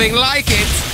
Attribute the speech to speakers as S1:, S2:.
S1: nothing like it.